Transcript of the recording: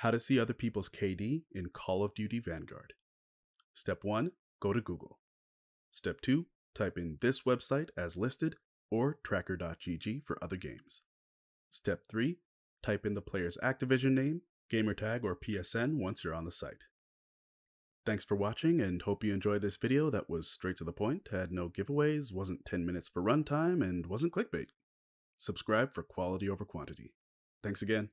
How to see other people's KD in Call of Duty Vanguard. Step 1 Go to Google. Step 2 Type in this website as listed or tracker.gg for other games. Step 3 Type in the player's Activision name, gamertag, or PSN once you're on the site. Thanks for watching and hope you enjoyed this video that was straight to the point, had no giveaways, wasn't 10 minutes for runtime, and wasn't clickbait. Subscribe for quality over quantity. Thanks again.